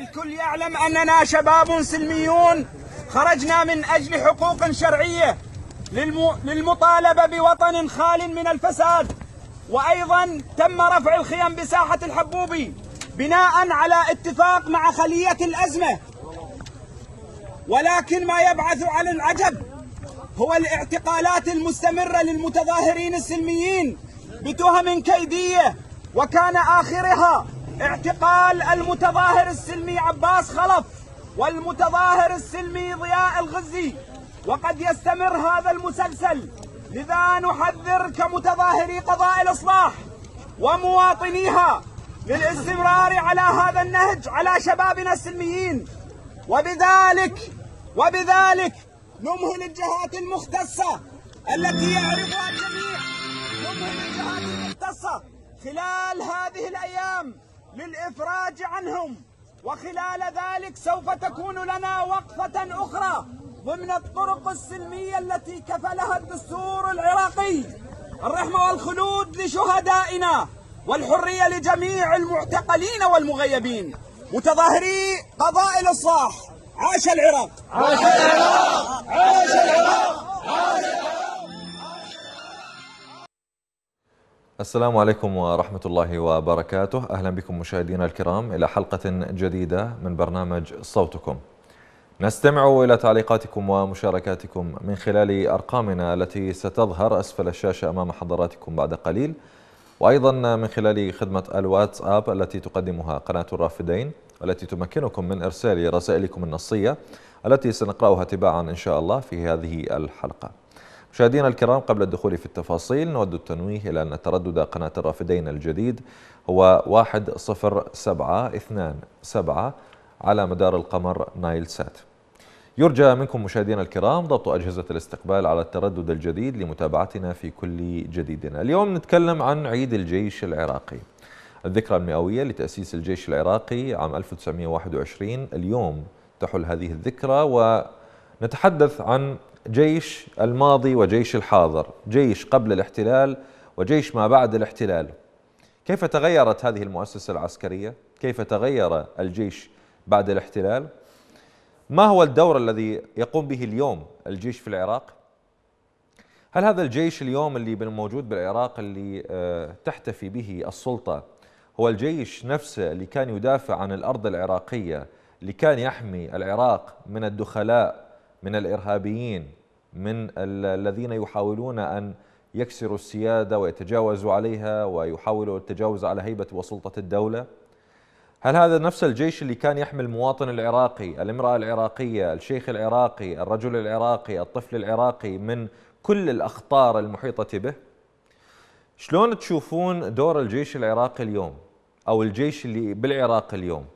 الكل يعلم أننا شباب سلميون خرجنا من أجل حقوق شرعية للمطالبة بوطن خال من الفساد. وأيضا تم رفع الخيم بساحة الحبوبي بناء على اتفاق مع خلية الأزمة. ولكن ما يبعث على العجب هو الاعتقالات المستمرة للمتظاهرين السلميين بتهم كيدية وكان آخرها اعتقال المتظاهر السلمي عباس خلف والمتظاهر السلمي ضياء الغزي. وقد يستمر هذا المسلسل لذا نحذر كمتظاهري قضاء الإصلاح ومواطنيها للاستمرار على هذا النهج على شبابنا السلميين. وبذلك وبذلك نمهل الجهات المختصة التي يعرفها الجميع. نمهل الجهات المختصة خلال هذه الأيام للإفراج عنهم. وخلال ذلك سوف تكون لنا وقفة أخرى ضمن الطرق السلمية التي كفلها الدستور العراقي. الرحمة والخلود لشهدائنا والحرية لجميع المعتقلين والمغيبين. متظاهري قضاء الإصلاح عاش العراق. عاش العراق عاش العراق عاش السلام عليكم ورحمة الله وبركاته. أهلا بكم مشاهدينا الكرام إلى حلقة جديدة من برنامج صوتكم. نستمع إلى تعليقاتكم ومشاركاتكم من خلال أرقامنا التي ستظهر أسفل الشاشة أمام حضراتكم بعد قليل وأيضا من خلال خدمة الواتساب التي تقدمها قناة الرافدين والتي تمكنكم من إرسال رسائلكم النصية التي سنقرأها تباعا إن شاء الله في هذه الحلقة. مشاهدينا الكرام قبل الدخول في التفاصيل نود التنويه إلى أن تردد قناة الرافدين الجديد هو 10727 على مدار القمر نايل سات. يرجى منكم مشاهدينا الكرام ضبط أجهزة الاستقبال على التردد الجديد لمتابعتنا في كل جديدنا. اليوم نتكلم عن عيد الجيش العراقي. الذكرى المئوية لتأسيس الجيش العراقي عام 1921 اليوم تحل هذه الذكرى ونتحدث عن جيش الماضي وجيش الحاضر جيش قبل الاحتلال وجيش ما بعد الاحتلال كيف تغيرت هذه المؤسسة العسكرية؟ كيف تغير الجيش بعد الاحتلال؟ ما هو الدور الذي يقوم به اليوم الجيش في العراق؟ هل هذا الجيش اليوم اللي موجود بالعراق اللي آه، تحتفي به السلطة هو الجيش نفسه اللي كان يدافع عن الأرض العراقية اللي كان يحمي العراق من الدخلاء من الإرهابيين من الذين يحاولون أن يكسروا السيادة ويتجاوزوا عليها ويحاولوا التجاوز على هيبة وسلطة الدولة. هل هذا نفس الجيش اللي كان يحمي المواطن العراقي الامرأة العراقية الشيخ العراقي الرجل العراقي الطفل العراقي من كل الأخطار المحيطة به؟ شلون تشوفون دور الجيش العراقي اليوم أو الجيش اللي بالعراق اليوم؟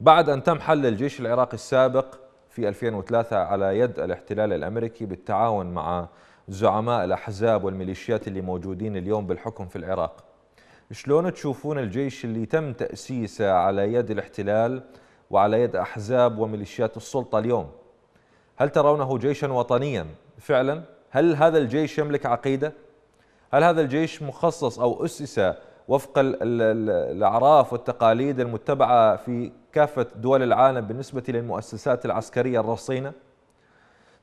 بعد أن تم حل الجيش العراقي السابق في 2003 على يد الاحتلال الأمريكي بالتعاون مع زعماء الأحزاب والميليشيات اللي موجودين اليوم بالحكم في العراق شلون تشوفون الجيش اللي تم تأسيسه على يد الاحتلال وعلى يد أحزاب وميليشيات السلطة اليوم هل ترونه جيشا وطنيا فعلا؟ هل هذا الجيش يملك عقيدة؟ هل هذا الجيش مخصص أو أسس وفق الأعراف والتقاليد المتبعة في كافة دول العالم بالنسبة للمؤسسات العسكرية الرصينة؟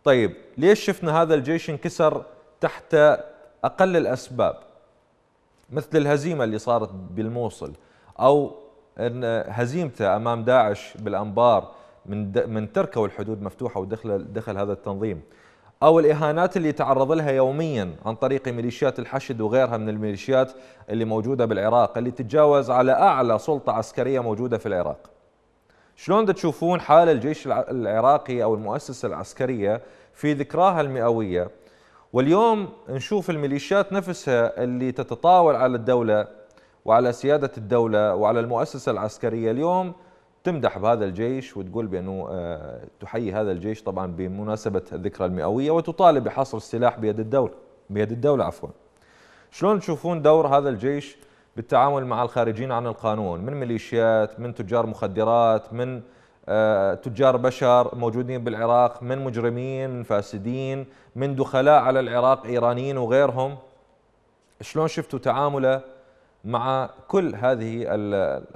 طيب ليش شفنا هذا الجيش انكسر تحت أقل الأسباب مثل الهزيمة اللي صارت بالموصل أو أن هزيمته أمام داعش بالأنبار من من تركوا الحدود مفتوحة ودخل دخل هذا التنظيم أو الإهانات اللي يتعرض لها يوميا عن طريق ميليشيات الحشد وغيرها من الميليشيات اللي موجودة بالعراق اللي تتجاوز على أعلى سلطة عسكرية موجودة في العراق شلون تشوفون حال الجيش العراقي أو المؤسسة العسكرية في ذكراها المئوية؟ واليوم نشوف الميليشيات نفسها اللي تتطاول على الدولة وعلى سيادة الدولة وعلى المؤسسة العسكرية. اليوم تمدح بهذا الجيش وتقول بأنه آه، تحيي هذا الجيش طبعا بمناسبة الذكرى المئوية وتطالب بحصر السلاح بيد الدولة بيد الدولة عفوا. شلون تشوفون دور هذا الجيش بالتعامل مع الخارجين عن القانون من ميليشيات من تجار مخدرات من آه، تجار بشر موجودين بالعراق من مجرمين من فاسدين من دخلاء على العراق إيرانيين وغيرهم. شلون شفتوا تعامله مع كل هذه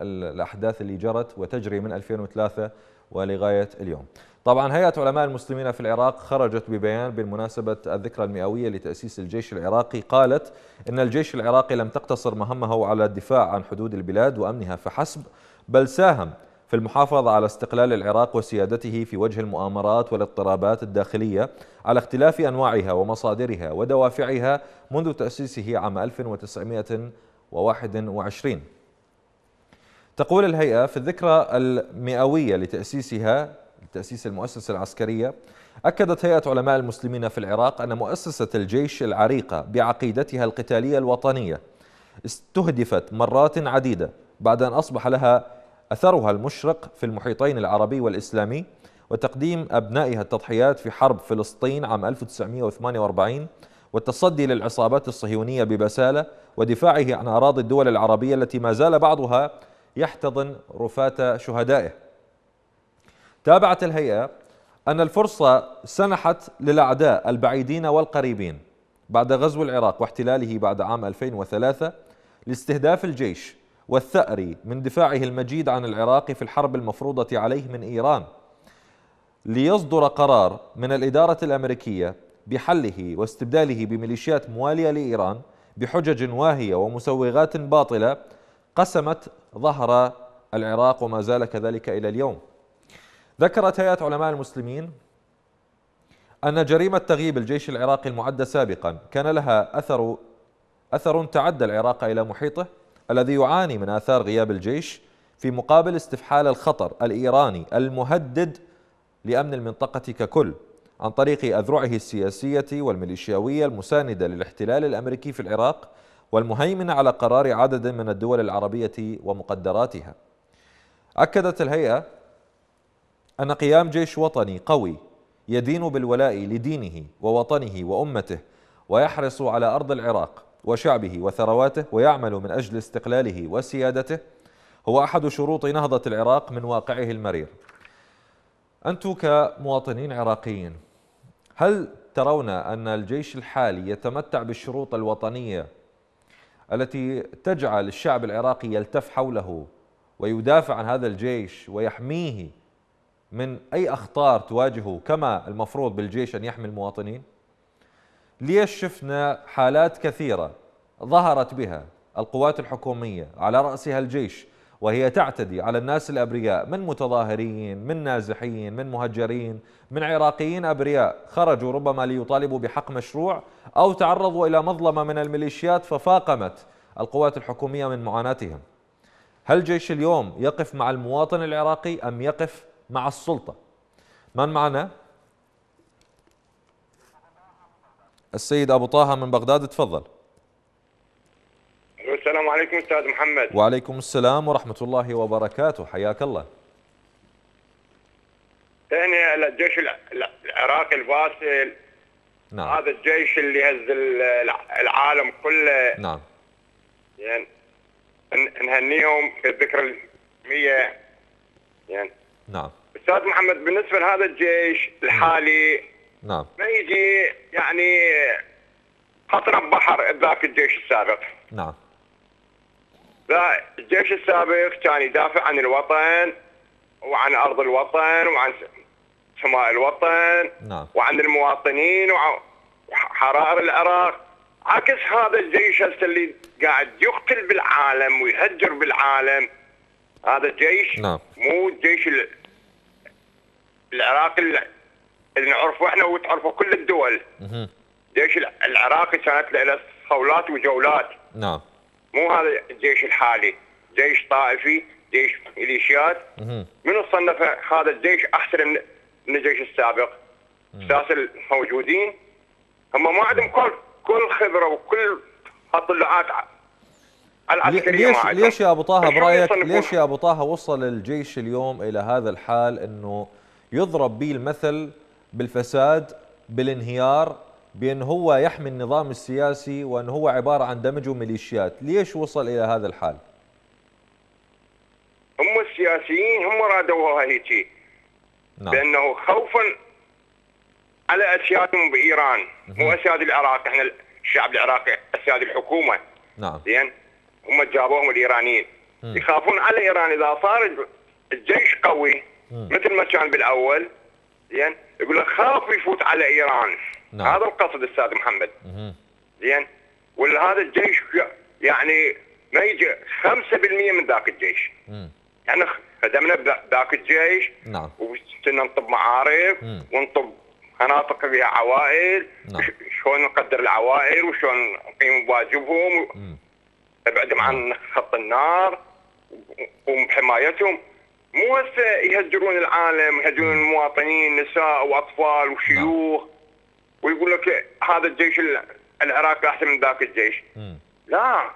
الأحداث اللي جرت وتجري من 2003 ولغاية اليوم؟ طبعا هيئة علماء المسلمين في العراق خرجت ببيان بالمناسبة الذكرى المئوية لتأسيس الجيش العراقي قالت إن الجيش العراقي لم تقتصر مهمه على الدفاع عن حدود البلاد وأمنها فحسب بل ساهم في المحافظة على استقلال العراق وسيادته في وجه المؤامرات والاضطرابات الداخلية على اختلاف أنواعها ومصادرها ودوافعها منذ تأسيسه عام 1921 تقول الهيئة في الذكرى المئوية لتأسيسها تأسيس المؤسسة العسكرية أكدت هيئة علماء المسلمين في العراق أن مؤسسة الجيش العريقة بعقيدتها القتالية الوطنية استهدفت مرات عديدة بعد أن أصبح لها أثرها المشرق في المحيطين العربي والإسلامي وتقديم أبنائها التضحيات في حرب فلسطين عام 1948 والتصدي للعصابات الصهيونية ببسالة ودفاعه عن أراضي الدول العربية التي ما زال بعضها يحتضن رفاة شهدائه. تابعت الهيئة أن الفرصة سنحت للأعداء البعيدين والقريبين بعد غزو العراق واحتلاله بعد عام 2003 لاستهداف الجيش والثأر من دفاعه المجيد عن العراق في الحرب المفروضة عليه من إيران ليصدر قرار من الإدارة الأمريكية بحله واستبداله بميليشيات موالية لإيران بحجج واهية ومسوغات باطلة قسمت ظهر العراق وما زال كذلك إلى اليوم. ذكرت هيئة علماء المسلمين أن جريمة تغييب الجيش العراقي المعد سابقا كان لها أثر أثر تعدى العراق إلى محيطه الذي يعاني من آثار غياب الجيش في مقابل استفحال الخطر الإيراني المهدد لأمن المنطقة ككل عن طريق أذرعه السياسية والميليشياوية المساندة للاحتلال الأمريكي في العراق والمهيمنة على قرار عدد من الدول العربية ومقدراتها. أكدت الهيئة أن قيام جيش وطني قوي يدين بالولاء لدينه ووطنه وأمته ويحرص على أرض العراق وشعبه وثرواته ويعمل من أجل استقلاله وسيادته هو أحد شروط نهضة العراق من واقعه المرير. أنتم كمواطنين عراقيين هل ترون أن الجيش الحالي يتمتع بالشروط الوطنية التي تجعل الشعب العراقي يلتف حوله ويدافع عن هذا الجيش ويحميه من أي أخطار تواجهه كما المفروض بالجيش أن يحمي المواطنين؟ ليش شفنا حالات كثيرة ظهرت بها القوات الحكومية على رأسها الجيش وهي تعتدي على الناس الأبرياء من متظاهرين من نازحين من مهجرين من عراقيين أبرياء خرجوا ربما ليطالبوا بحق مشروع أو تعرضوا إلى مظلمة من الميليشيات ففاقمت القوات الحكومية من معاناتهم. هل الجيش اليوم يقف مع المواطن العراقي أم يقف مع السلطة. من معنا؟ السيد أبو طه من بغداد تفضل. السلام عليكم أستاذ محمد. وعليكم السلام ورحمة الله وبركاته. حياك الله. هنا الجيش العراقي الفاسل نعم. هذا الجيش اللي هز العالم كله. نعم. يعني نهنيهم في الذكرى المية. يعني نعم. أستاذ محمد بالنسبة لهذا الجيش الحالي نعم. ما يجي يعني قطره بحر ذاك الجيش السابق؟ نعم. لا الجيش السابق كان يدافع عن الوطن وعن أرض الوطن وعن سماء الوطن نعم. وعن المواطنين وحرائر العراق. عكس هذا الجيش هسه اللي قاعد يقتل بالعالم ويهجر بالعالم هذا الجيش نعم. مو الجيش العراقي اللي نعرفه إحنا وتعرفه كل الدول. الجيش العراقي كانت له صولات وجولات. نعم. مو هذا الجيش الحالي. جيش طائفي جيش ميليشيات. منو صنف هذا الجيش أحسن من الجيش السابق؟ الساس الموجودين. هم ما عندهم كل كل خبرة وكل الطلعات العسكرية ليش ليش يا أبو طه برايك ليش يا أبو طه وصل الجيش اليوم إلى هذا الحال إنه يضرب به المثل بالفساد بالانهيار بأن هو يحمي النظام السياسي وأن هو عبارة عن دمج وميليشيات. ليش وصل إلى هذا الحال؟ هم السياسيين هم رادوها هيك نعم. بأنه خوفا على أسيادهم بإيران مو أسياد العراق. إحنا الشعب العراقي أسياد الحكومة. نعم. زين؟ هم جابوهم الإيرانيين. يخافون على إيران. إذا صار الجيش مثل ما كان بالأول زين؟ يقول لك خاف يفوت على إيران. نعم. هذا القصد أستاذ محمد. زين؟ ولا هذا الجيش يعني ما يجي 5% من ذاك الجيش. يعني خدمنا بذاك الجيش. نعم. وصرنا نطب معارف. ونطب مناطق فيها عوائل. نعم. شلون نقدر العوائل وشلون نقيم بواجبهم أبعدهم عن خط النار وحمايتهم. مو هسه يهجرون العالم يهجرون المواطنين نساء وأطفال وشيوخ نعم. ويقول لك هذا الجيش العراقي أحسن من ذاك الجيش. لا.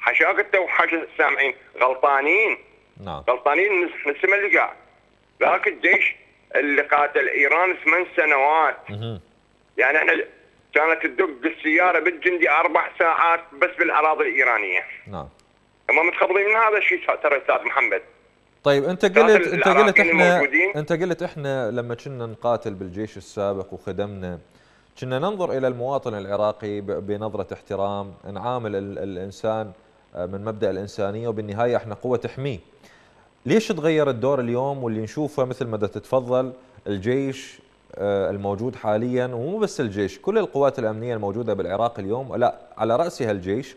حشاك انت وحاشا السامعين. غلطانين. نعم. غلطانين نس- نسمع اللي قاعد ذاك الجيش اللي قاتل إيران ثمان سنوات. يعني إحنا كانت تدق السياره بالجندي أربع ساعات بس بالأراضي الإيرانية. نعم. هم متخبطين من هذا الشيء ترى أستاذ محمد؟ طيب أنت قلت أنت قلت إحنا الموجودين. أنت قلت إحنا لما كنا نقاتل بالجيش السابق وخدمنا كنا ننظر إلى المواطن العراقي بنظرة احترام نعامل ال- الإنسان آه، من مبدأ الإنسانية وبالنهاية إحنا قوة تحميه ليش تغير الدور اليوم واللي نشوفه مثل ما تتفضل الجيش آه، الموجود حاليا ومو بس الجيش كل القوات الأمنية الموجودة بالعراق اليوم لا على رأسها الجيش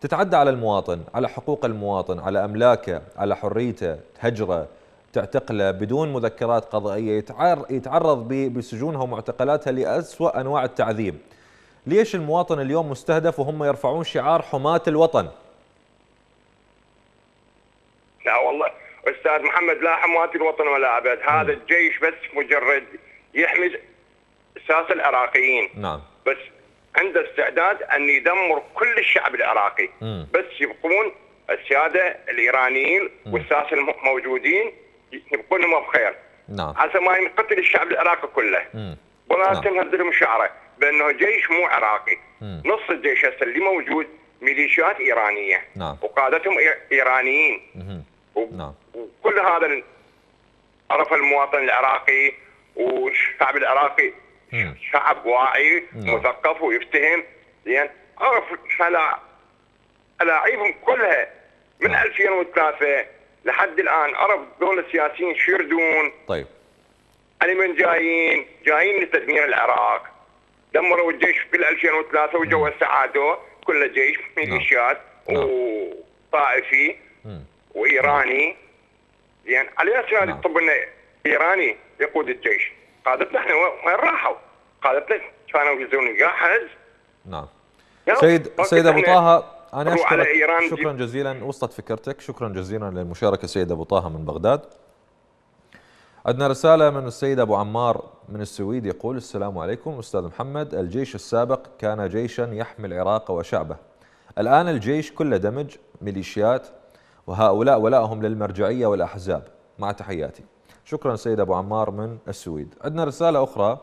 تتعدى على المواطن على حقوق المواطن على أملاكه على حريته تهجره تعتقله بدون مذكرات قضائية يتعر- يتعرض بسجونها ومعتقلاتها لأسوأ أنواع التعذيب. ليش المواطن اليوم مستهدف وهم يرفعون شعار حماة الوطن؟ لا والله أستاذ محمد لا حماة الوطن ولا أبد. هذا الجيش بس مجرد يحمي أساس العراقيين. نعم. بس عنده استعداد أن يدمر كل الشعب العراقي مم. بس يبقون الساده الإيرانيين والساسه الموجودين يبقون هم بخير نعم عسى ما ينقتل الشعب العراقي كله مم. ولا نعم. تنهز لهم شعره بأنه جيش مو عراقي مم. نص الجيش هسه اللي موجود ميليشيات إيرانية نعم. وقادتهم إيرانيين. و- نعم. وكل هذا عرف المواطن العراقي والشعب العراقي. شعب واعي نعم. مثقف ويفتهم زين. عرف هلا الاعيبهم كلها من نعم. 2003 لحد الآن. عرف دول السياسيين شو يردون طيب. يعني من جايين جايين لتدمير العراق. دمروا الجيش بال 2003 وجو سعادوه كله جيش ميليشيات نعم. وطائفي مم. وإيراني. زين. على أساس نعم. يطب لنا إيراني يقود الجيش. قادتنا إحنا وين راحوا؟ قادتنا كانوا يهزون جاحز نعم. سيد سيد أبو طه أنا أشكرك. شكرا جزيلا. وصلت فكرتك. شكرا جزيلا للمشاركة سيد أبو طه من بغداد. عندنا رسالة من السيد أبو عمار من السويد يقول السلام عليكم أستاذ محمد. الجيش السابق كان جيشا يحمي العراق وشعبه. الآن الجيش كله دمج ميليشيات وهؤلاء ولاءهم للمرجعية والأحزاب. مع تحياتي. شكرا سيد أبو عمار من السويد. عندنا رسالة أخرى.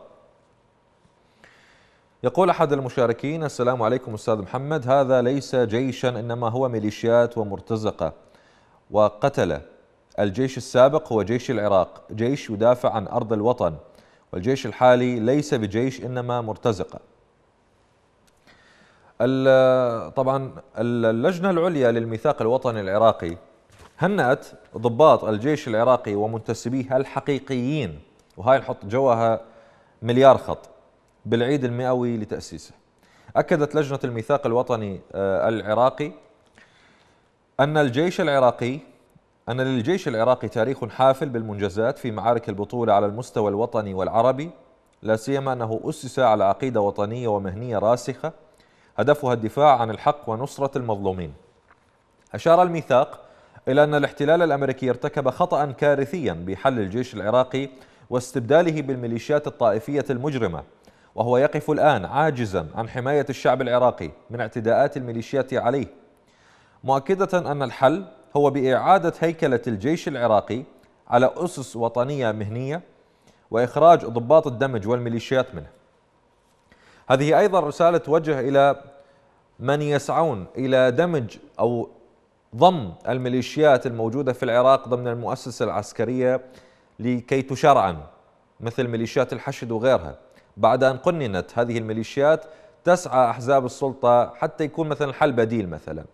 يقول أحد المشاركين السلام عليكم أستاذ محمد. هذا ليس جيشا إنما هو ميليشيات ومرتزقة. وقتله الجيش السابق هو جيش العراق. جيش يدافع عن أرض الوطن. والجيش الحالي ليس بجيش إنما مرتزقة. طبعا اللجنة العليا للميثاق الوطني العراقي هنأت ضباط الجيش العراقي ومنتسبيه الحقيقيين وهاي نحط جواها مليار خط بالعيد المئوي لتأسيسه. أكدت لجنة الميثاق الوطني آه، العراقي أن الجيش العراقي أن للجيش العراقي تاريخ حافل بالمنجزات في معارك البطولة على المستوى الوطني والعربي لا سيما أنه أسس على عقيدة وطنية ومهنية راسخة هدفها الدفاع عن الحق ونصرة المظلومين. أشار الميثاق إلى أن الاحتلال الأمريكي ارتكب خطأ كارثيا بحل الجيش العراقي واستبداله بالميليشيات الطائفية المجرمة وهو يقف الآن عاجزا عن حماية الشعب العراقي من اعتداءات الميليشيات عليه. مؤكدة أن الحل هو بإعادة هيكلة الجيش العراقي على أسس وطنية مهنية وإخراج ضباط الدمج والميليشيات منه. هذه أيضا رسالة توجه إلى من يسعون إلى دمج أو ضم الميليشيات الموجودة في العراق ضمن المؤسسة العسكرية لكي تشرعن مثل ميليشيات الحشد وغيرها. بعد أن قننت هذه الميليشيات تسعى أحزاب السلطة حتى يكون مثلا الحل بديل مثلا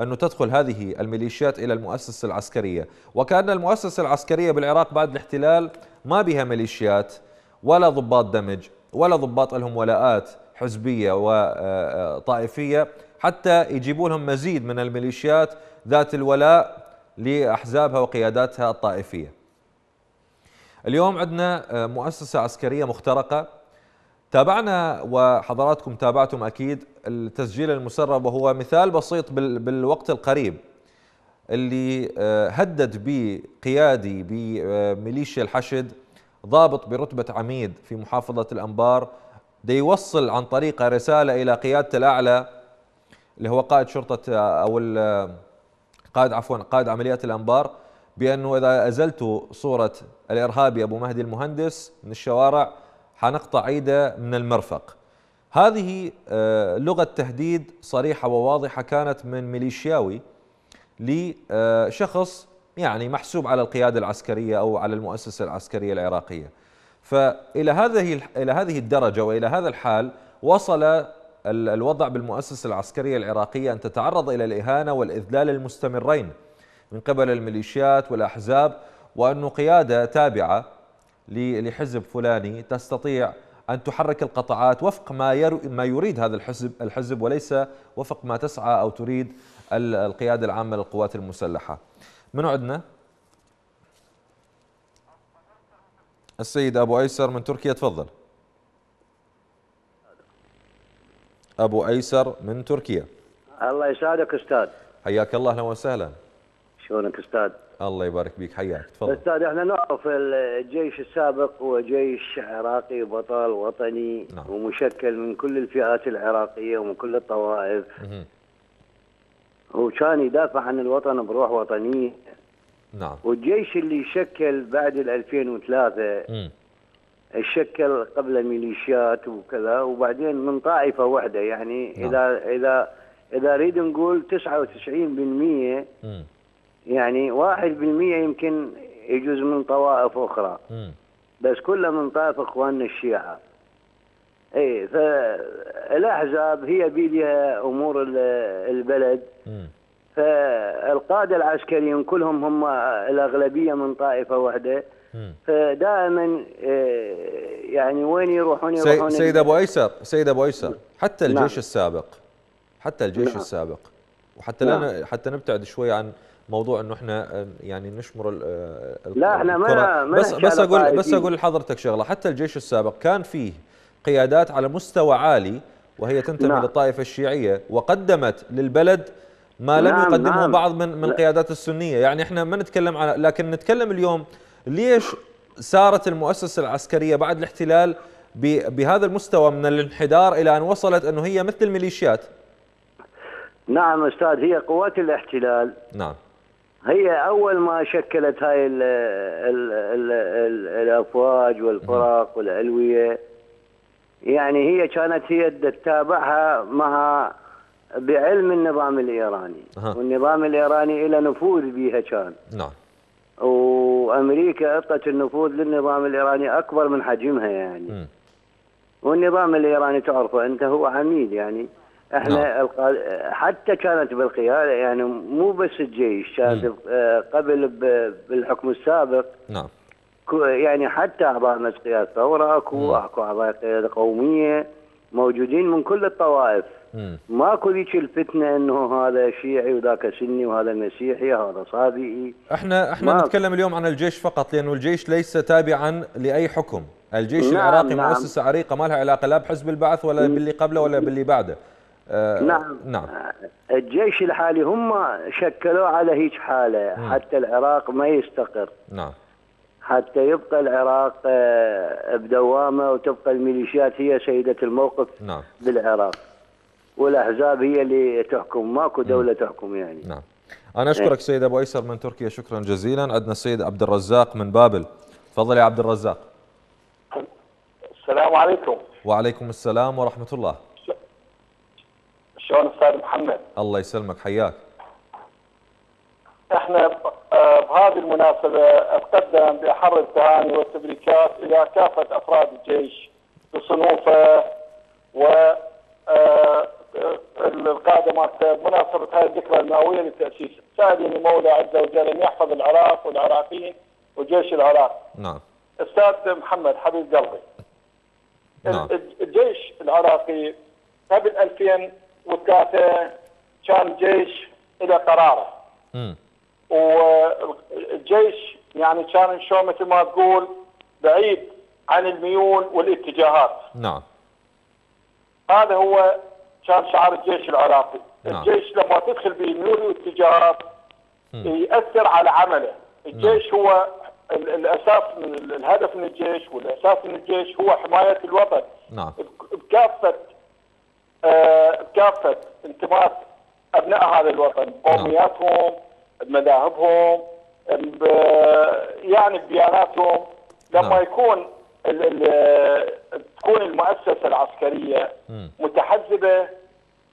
أنه تدخل هذه الميليشيات إلى المؤسسة العسكرية. وكأن المؤسسة العسكرية بالعراق بعد الاحتلال ما بها ميليشيات ولا ضباط دمج ولا ضباط لهم ولاءات حزبية وطائفية. حتى يجيبوا لهم مزيد من الميليشيات ذات الولاء لأحزابها وقياداتها الطائفية. اليوم عندنا مؤسسة عسكرية مخترقة. تابعنا وحضراتكم تابعتم أكيد التسجيل المسرب وهو مثال بسيط بالوقت القريب. اللي آه، هدد به قيادي بميليشيا الحشد ضابط برتبة عميد في محافظة الأنبار دي يوصل عن طريقه رسالة إلى قيادة الأعلى اللي هو قائد شرطة آه، أو قائد عفوا قائد عمليات الأنبار بأنه إذا أزلتوا صورة الإرهابي أبو مهدي المهندس من الشوارع حنقطع ايده من المرفق. هذه آه، لغة تهديد صريحة وواضحة كانت من ميليشياوي لشخص يعني محسوب على القيادة العسكرية أو على المؤسسة العسكرية العراقية. فإلى هذه إلى هذه الدرجة وإلى هذا الحال وصل الوضع بالمؤسسة العسكرية العراقية أن تتعرض إلى الإهانة والإذلال المستمرين من قبل الميليشيات والأحزاب وانه قيادة تابعة لحزب فلاني تستطيع أن تحرك القطاعات وفق ما ما يريد هذا الحزب الحزب وليس وفق ما تسعى أو تريد القيادة العامة للقوات المسلحة. من عندنا السيد أبو أيسر من تركيا تفضل. أبو أيسر من تركيا. الله يسعدك أستاذ. حياك الله أهلا وسهلا. شلونك أستاذ؟ الله يبارك بيك حياك. تفضل. أستاذ إحنا نعرف الجيش السابق هو جيش عراقي بطل وطني نعم. ومشكل من كل الفئات العراقية ومن كل الطوائف. هو كان يدافع عن الوطن بروح وطنية. نعم. والجيش اللي شكل بعد ال 2003 مم. شكل قبل ميليشيات وكذا وبعدين من طائفة واحدة يعني نعم. إذا إذا إذا أريد نقول 99% مم. يعني واحد بالمية يمكن يجوز من طوائف أخرى م. بس كله من طائف إخواننا الشيعة اي فالأحزاب هي بيدها أمور البلد م. فالقادة العسكريين كلهم هم الأغلبية من طائفة واحدة فدائما آه، يعني وين يروحون يروحون سيد أبو أيسر سيد أبو أيسر حتى الجيش نعم. السابق حتى الجيش نعم. السابق وحتى نعم. لا حتى نبتعد شوي عن موضوع إنه إحنا يعني نشمر لا إحنا ما بس بس أقول بس أقول لحضرتك شغلة حتى الجيش السابق كان فيه قيادات على مستوى عالي وهي تنتمي نعم. للطائفة الشيعية وقدمت للبلد ما لم نعم يقدمه نعم. بعض من من القيادات السنية يعني إحنا ما نتكلم على لكن نتكلم اليوم ليش سارت المؤسسة العسكرية بعد الاحتلال بهذا المستوى من الانحدار إلى أن وصلت أنه هي مثل الميليشيات؟ نعم أستاذ هي قوات الاحتلال. نعم. هي أول ما شكلت هاي ال ال ال ال الأفواج والفرق والألوية. يعني هي كانت هي تتابعها مع بعلم النظام الإيراني. أه. والنظام الإيراني له نفوذ بها كان. نعم. وأمريكا اعطت النفوذ للنظام الإيراني أكبر من حجمها يعني. م. والنظام الإيراني تعرفه أنت هو عميل يعني. إحنا نعم. حتى كانت بالقيادة يعني مو بس الجيش كانت آه، قبل بالحكم السابق. نعم. يعني حتى أعضاء مجلس قيادة الثورة اكو أكو أعضاء قيادة قومية. موجودين من كل الطوائف. ماكو ذيك الفتنة إنه هذا شيعي وذاك سني وهذا مسيحي هذا صابئي إحنا إحنا نتكلم اليوم عن الجيش فقط لأنه الجيش ليس تابعا لأي حكم. الجيش نعم العراقي نعم. مؤسسه عريقة ما لها علاقة لا بحزب البعث ولا باللي قبله ولا باللي بعده. آه نعم. نعم. الجيش الحالي هم شكلوه على هيك حالة. حتى العراق ما يستقر. نعم. حتى يبقى العراق آه، بدوامة وتبقى الميليشيات هي سيده الموقف نعم. بالعراق والأحزاب هي اللي تحكم ماكو دولة م. تحكم يعني نعم أنا أشكرك إيه. سيد أبو أيسر من تركيا شكرا جزيلا عندنا السيد عبد الرزاق من بابل تفضل يا عبد الرزاق السلام عليكم وعليكم السلام ورحمة الله شلون أستاذ محمد؟ الله يسلمك حياك. إحنا آه، بهذه المناسبة اتقدم باحر التهاني والتبريكات إلى كافة أفراد الجيش بصنوفة و آه، القادة مالته بمناسبه هذه الذكرى المئوية لتاسيسه، سالني مولى عز وجل أن يحفظ العراق والعراقيين وجيش العراق. نعم أستاذ محمد حبيب قلبي. نعم. الجيش العراقي قبل 2003 كان جيش له قراره. مم. والجيش يعني كان شو مثل ما تقول بعيد عن الميول والاتجاهات. نعم. هذا هو كان شعار الجيش العراقي. نعم. الجيش لما تدخل بميول واتجاهات يأثر على عمله. الجيش هو ال- الأساس من ال- الهدف من الجيش والأساس من الجيش هو حماية الوطن. نعم. بك- بكافة آه، بكافة انتماء أبناء هذا الوطن. قومياتهم بمذاهبهم يعني بدياناتهم لما نعم. يكون ال ال تكون المؤسسة العسكرية مم. متحزبة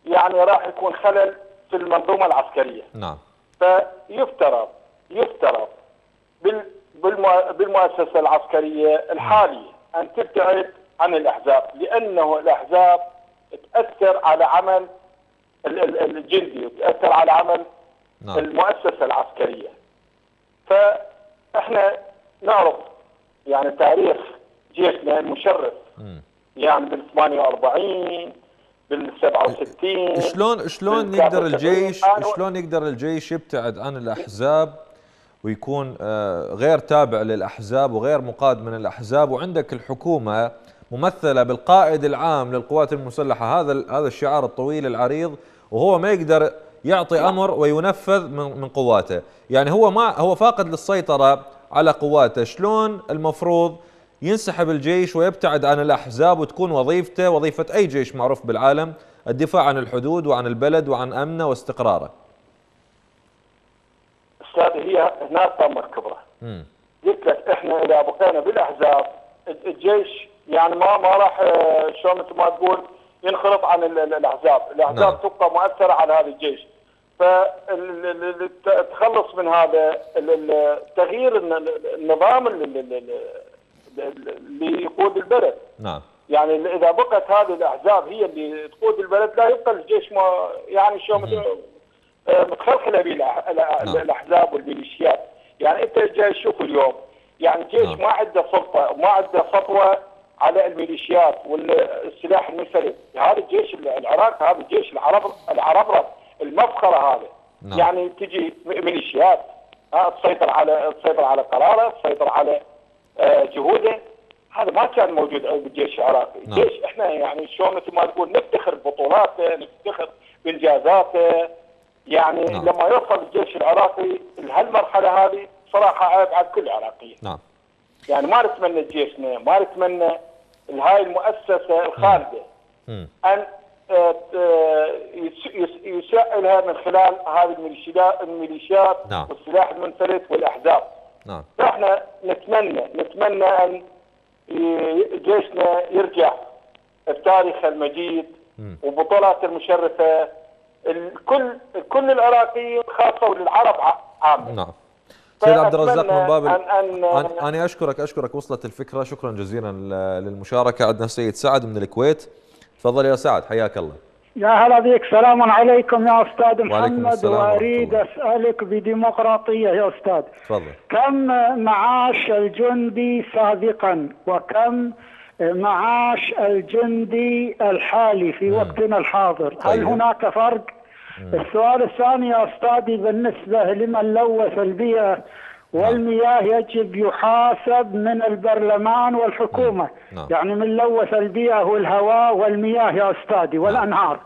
يعني راح يكون خلل في المنظومة العسكرية نعم فيفترض يفترض بال- بالمؤ- بالمؤسسة العسكرية الحالية أن تبتعد عن الأحزاب لأنه الأحزاب تأثر على عمل ال- ال- الجندي وتأثر على عمل نعم. المؤسسة العسكرية. فإحنا نعرف يعني تاريخ جيشنا المشرف. مم. يعني بال 48 بال 67 شلون شلون بال يقدر 73. الجيش شلون يقدر الجيش يبتعد عن الأحزاب ويكون آه، غير تابع للأحزاب وغير مقاد من الأحزاب؟ وعندك الحكومة ممثلة بالقائد العام للقوات المسلحة. هذا هذا الشعار الطويل العريض وهو ما يقدر يعطي أمر وينفذ من من قواته يعني هو ما هو فاقد للسيطرة على قواته شلون المفروض ينسحب الجيش ويبتعد عن الأحزاب وتكون وظيفته وظيفة أي جيش معروف بالعالم الدفاع عن الحدود وعن البلد وعن أمنه واستقراره. أستاذ هي هناك الكبرى مم. قلت لك إحنا إذا بقينا بالأحزاب الجيش يعني ما ما راح شلون مثل ما تقول ينخرط عن ال- ال- الأحزاب، الأحزاب نعم. تبقى مؤثرة على هذا الجيش. فالتخلص من هذا تغيير الن- النظام ال- ال- ال- ال- اللي يقود البلد. نعم يعني إذا بقت هذه الأحزاب هي اللي تقود البلد لا يبقى الجيش ما يعني شو متخلخله به نعم. الأحزاب والميليشيات يعني أنت جاي تشوف اليوم يعني الجيش نعم. ما عنده سلطة وما عنده سطوة على الميليشيات والسلاح المنفلت هذا الجيش العراقي هذا الجيش العرب العربرب المفخرة هذا نعم. يعني تجي ميليشيات. تسيطر على تسيطر على قرارة تسيطر على آه، جهوده. هذا ما كان موجود بالجيش العراقي، نعم. الجيش إحنا يعني شلون مثل ما تقول نفتخر ببطولاته، نفتخر بإنجازاته، يعني نعم. لما يوصل الجيش العراقي لهالمرحلة هذه صراحة عيب على كل عراقي، نعم. يعني ما نتمنى جيشنا، ما نتمنى هاي المؤسسة الخالده. أن آه، آه، يس- يس- يسائلها من خلال هذه الميليشيات الميليشيات نعم. والسلاح المنفلت والأحزاب. نعم. إحنا نتمنى نتمنى أن جيشنا يرجع بتاريخه المجيد وبطولاته المشرفة. الكل كل العراقيين خاصه وللعرب ع- عامة. نعم. سيد عبد الرزاق من باب ال- أن- أن- أن- أنا أشكرك أشكرك وصلت الفكرة. شكرا جزيلا ل- للمشاركة. عندنا السيد سعد من الكويت. تفضل يا سعد حياك الله. يا هلا بك سلام عليكم يا أستاذ وعليكم محمد. وأريد. أسألك بديمقراطية يا أستاذ. تفضل. كم معاش الجندي سابقا؟ وكم معاش الجندي الحالي في وقتنا الحاضر؟ هل طيب. هناك فرق؟ السؤال الثاني يا أستاذي بالنسبة لمن لوث البيئه والمياه يجب يحاسب من البرلمان والحكومة. نعم. يعني من لوث البيئة والهواء والمياه يا أستاذي والأنهار.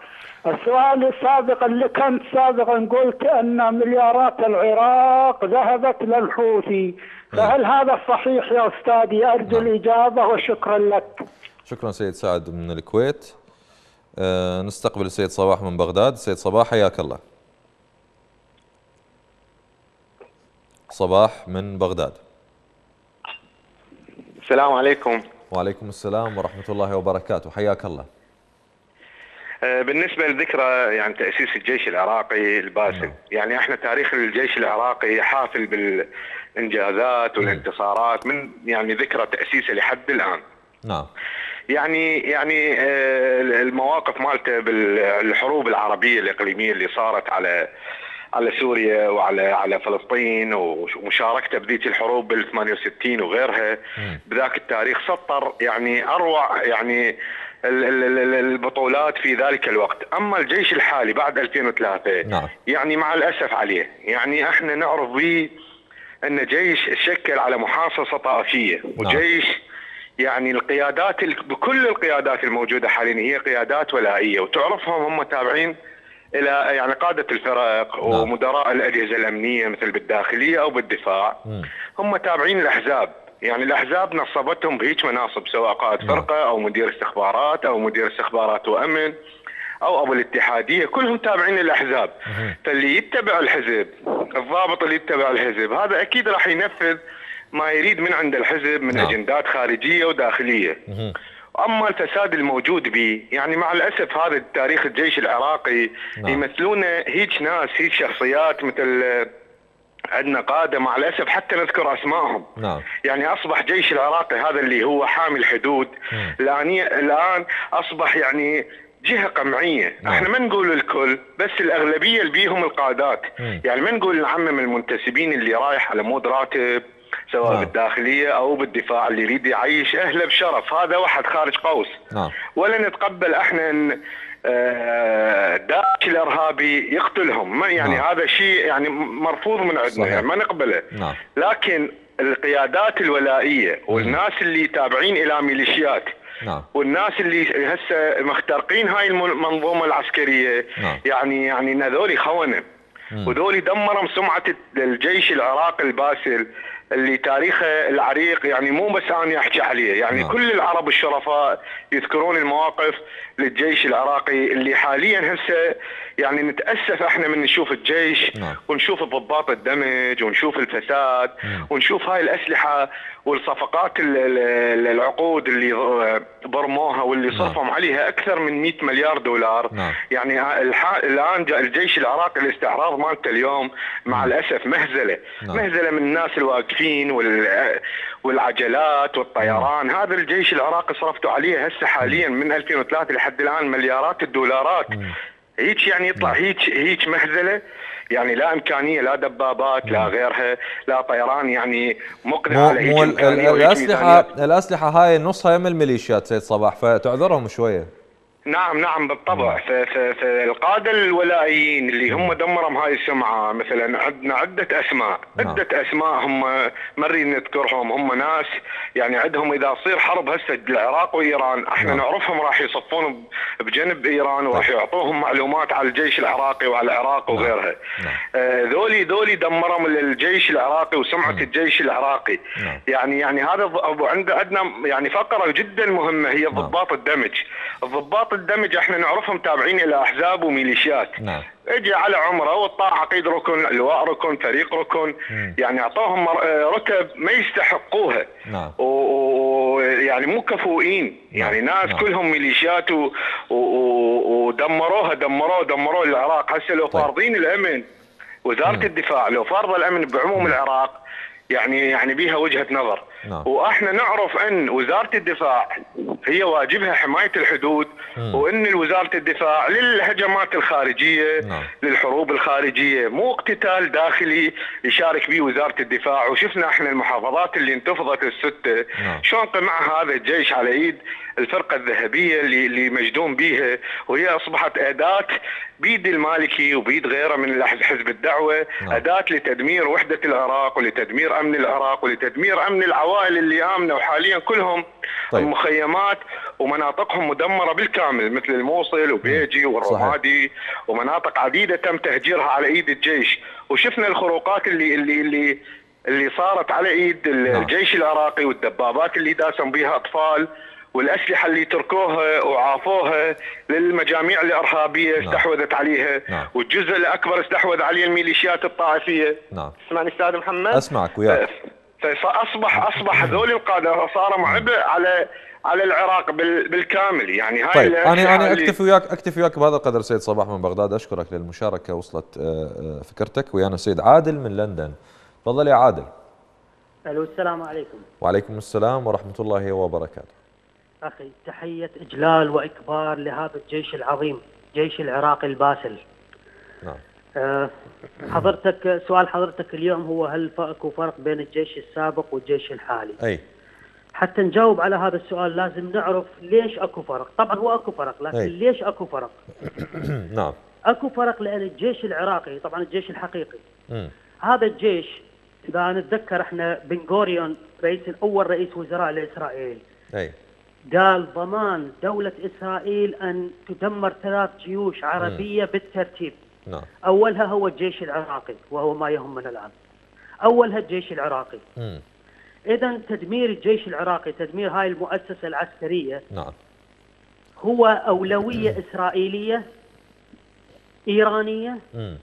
السؤال السابق اللي كنت سابقا قلت ان مليارات العراق ذهبت للحوثي. فهل هذا صحيح يا أستاذي؟ أرجو نعم. الإجابة وشكرا لك. شكرا سيد سعد من الكويت. نستقبل السيد صباح من بغداد. السيد صباح حياك الله. صباح من بغداد. السلام عليكم. وعليكم السلام ورحمة الله وبركاته. حياك الله. آه، بالنسبة لذكرى يعني تأسيس الجيش العراقي الباسل. نعم. يعني إحنا تاريخ الجيش العراقي حافل بالإنجازات والانتصارات من يعني ذكرى تأسيسه لحد الآن. نعم. يعني يعني آه، المواقف مالته بالحروب العربية الإقليمية اللي صارت على على سوريا وعلى على فلسطين ومشاركته بذيك الحروب بال 68 وغيرها بذاك التاريخ سطر يعني أروع يعني البطولات في ذلك الوقت أما الجيش الحالي بعد 2003 نعم. يعني مع الأسف عليه يعني إحنا نعرف به أن جيش شكل على محاصصة طائفية نعم. وجيش نعم. يعني القيادات بكل القيادات الموجودة حاليا هي قيادات ولائية وتعرفهم هم تابعين إلى يعني قادة الفرق نعم. ومدراء الأجهزة الأمنية مثل بالداخلية أو بالدفاع م. هم تابعين الأحزاب يعني الأحزاب نصبتهم بهيج مناصب سواء قائد نعم. فرقة أو مدير استخبارات أو مدير استخبارات وأمن أو أبو الاتحادية كلهم تابعين للأحزاب فاللي يتبع الحزب الضابط اللي يتبع الحزب هذا أكيد راح ينفذ ما يريد من عند الحزب من نعم. أجندات خارجية وداخلية أما الفساد الموجود به يعني مع الأسف هذا تاريخ الجيش العراقي نعم. يمثلون هيك ناس هيك شخصيات مثل عندنا قادة مع الأسف حتى نذكر أسمائهم نعم. يعني أصبح جيش العراقي هذا اللي هو حامي الحدود الآن الآن أصبح يعني جهة قمعية نعم. إحنا ما نقول الكل بس الأغلبية اللي بيهم القادات مم. يعني ما نقول نعمم المنتسبين اللي رايح على مود راتب سواء نعم. بالداخلية أو بالدفاع اللي يريد يعيش أهله بشرف هذا واحد خارج قوس نعم. ولا نتقبل أحنا إن آه، داعش الإرهابي يقتلهم ما يعني نعم. هذا شيء يعني مرفوض من عندنا يعني ما نقبله نعم. لكن القيادات الولائية والناس اللي تابعين إلى ميليشيات نعم. والناس اللي هسه مخترقين هاي المنظومة العسكرية نعم. يعني يعني هذول خونة وذول دمروا سمعة الجيش العراقي الباسل اللي تاريخه العريق يعني مو بس أنا أحكي عليه يعني نعم. كل العرب الشرفاء يذكرون المواقف للجيش العراقي اللي حاليا هسه يعني نتأسف إحنا من نشوف الجيش نعم. ونشوف الضباط الدمج ونشوف الفساد نعم. ونشوف هاي الأسلحة والصفقات العقود اللي برموها واللي نعم. صرفهم عليها أكثر من 100 مليار دولار نعم. يعني الآن الجيش العراقي الاستعراض مالته اليوم مع نعم. الأسف مهزلة نعم. مهزلة من الناس الواقفين والعجلات والطيران نعم. هذا الجيش العراقي صرفتوا عليه هسه حاليا من 2003 لحد الآن مليارات الدولارات نعم. هيك يعني يطلع نعم. هيك هيك مهزلة يعني لا إمكانية لا دبابات لا. غيرها لا طيران يعني مقدر على هيك مو الاسلحه الأسلحة هاي نصها من الميليشيات سيد صباح فتعذرهم شوية نعم نعم بالطبع فالقاده الولائيين اللي هم دمرهم هاي السمعة مثلا عندنا عدة أسماء نعم. عدة أسماء هم ما نريد نذكرهم هم ناس يعني عندهم إذا تصير حرب هسه العراق وإيران إحنا نعم. نعرفهم راح يصفون بجنب إيران وراح طيب. يعطوهم معلومات على الجيش العراقي وعلى العراق نعم. وغيرها نعم. آه ذولي ذولي دمرهم الجيش العراقي وسمعة نعم. الجيش العراقي نعم. يعني يعني هذا عندنا يعني فقرة جدا مهمة هي نعم. ضباط الدمج الضباط الدمج إحنا نعرفهم تابعين إلى أحزاب وميليشيات نعم اجى على عمره وطاع عقيد ركن لواء ركن فريق ركن مم. يعني أعطوهم رتب ما يستحقوها نعم ويعني مو كفؤين نعم. يعني ناس نعم. كلهم ميليشيات و... و... ودمروها دمروها دمروا العراق هسه لو طيب. فارضين الأمن وزارة مم. الدفاع لو فرض الأمن بعموم العراق يعني يعني بيها وجهة نظر نعم. وإحنا نعرف أن وزارة الدفاع هي واجبها حماية الحدود مم. وإن وزارة الدفاع للهجمات الخارجية نعم. للحروب الخارجية مو اقتتال داخلي يشارك به وزارة الدفاع وشفنا إحنا المحافظات اللي انتفضت الستة نعم. شلون قمع هذا الجيش على إيد الفرقة الذهبية اللي اللي مجدون بها وهي أصبحت أداة بيد المالكي وبيد غيره من حزب الدعوة نعم. أداة لتدمير وحدة العراق ولتدمير أمن العراق ولتدمير أمن العوائل اللي امنه وحاليا كلهم طيب. مخيمات ومناطقهم مدمرة بالكامل مثل الموصل وبيجي والرمادي صحيح. ومناطق عديدة تم تهجيرها على إيد الجيش وشفنا الخروقات اللي اللي اللي اللي صارت على إيد نعم. الجيش العراقي والدبابات اللي داسم بها أطفال والأسلحة اللي تركوها وعافوها للمجاميع الارهابيه نعم. استحوذت عليها. نعم. والجزء الأكبر استحوذ عليه الميليشيات الطائفية. نعم. اسمعني أستاذ محمد؟ أسمعك وياك. فاصبح أصبح هذول القادة صاروا عبء على على العراق بالكامل. يعني هاي طيب أنا أنا اكتفي وياك اكتفي وياك بهذا القدر سيد صباح من بغداد. أشكرك للمشاركة وصلت آه، آه، فكرتك. ويانا سيد عادل من لندن. تفضل يا عادل. ألو السلام عليكم. وعليكم السلام ورحمة الله وبركاته. أخي تحية إجلال وإكبار لهذا الجيش العظيم جيش العراق الباسل نعم آه، حضرتك سؤال حضرتك اليوم هو هل اكو فرق بين الجيش السابق والجيش الحالي؟ أي حتى نجاوب على هذا السؤال لازم نعرف ليش أكو فرق، طبعا هو أكو فرق لكن أي. ليش أكو فرق؟ نعم أكو فرق لأن الجيش العراقي طبعا الجيش الحقيقي مم. هذا الجيش إذا نتذكر إحنا بن غوريون رئيس اول رئيس وزراء لإسرائيل أي قال ضمان دولة إسرائيل أن تدمر ثلاث جيوش عربية بالترتيب. نعم. أولها هو الجيش العراقي وهو ما يهمنا الآن. أولها الجيش العراقي. إذا تدمير الجيش العراقي تدمير هاي المؤسسة العسكرية نعم. هو أولوية إسرائيلية إيرانية مم.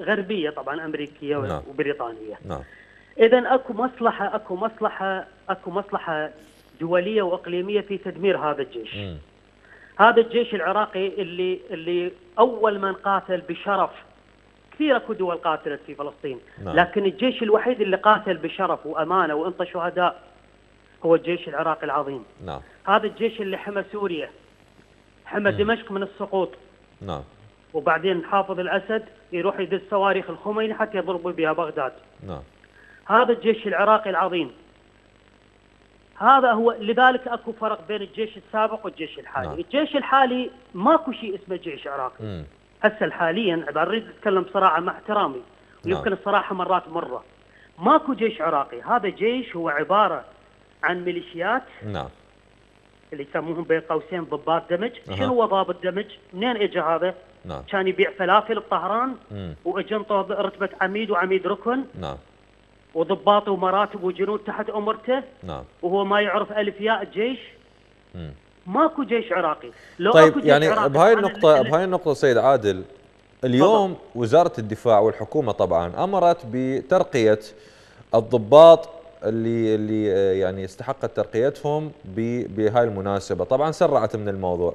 غربية طبعا أمريكية نعم. وبريطانية. نعم. إذا أكو مصلحة أكو مصلحة أكو مصلحة دولية وإقليمية في تدمير هذا الجيش. مم. هذا الجيش العراقي اللي اللي أول من قاتل بشرف كثير أكو دول قاتلت في فلسطين. نعم. لكن الجيش الوحيد اللي قاتل بشرف وأمانة وانطى شهداء هو الجيش العراقي العظيم. نعم. هذا الجيش اللي حمى سوريا حمى دمشق من السقوط. نعم. وبعدين حافظ الأسد يروح يدز صواريخ الخميني حتى يضربوا بها بغداد. نعم. هذا الجيش العراقي العظيم. هذا هو لذلك أكو فرق بين الجيش السابق والجيش الحالي. نعم. الجيش الحالي ماكو شيء اسمه جيش عراقي. هسه حاليا اذا اريد اتكلم بصراحه مع احترامي ويمكن نعم. الصراحة مرات مرة. ماكو جيش عراقي. هذا جيش هو عبارة عن ميليشيات نعم. اللي يسموهم بين قوسين ضباط دمج. أها. شنو هو ضابط دمج؟ منين اجى هذا؟ نعم. كان يبيع فلافل بطهران. واجى رتبة عميد وعميد ركن. نعم. وضباط ومراتب وجنود تحت أمرته. نعم. وهو ما يعرف ألف ياء الجيش مم. ماكو جيش عراقي. لو أكو طيب جيش يعني عراقي بهاي طبعاً النقطة ال- بهاي النقطة سيد عادل اليوم وزارة الدفاع والحكومة طبعا أمرت بترقية الضباط اللي اللي آه، يعني استحقت ترقيتهم بهاي المناسبة. طبعا سرعت من الموضوع.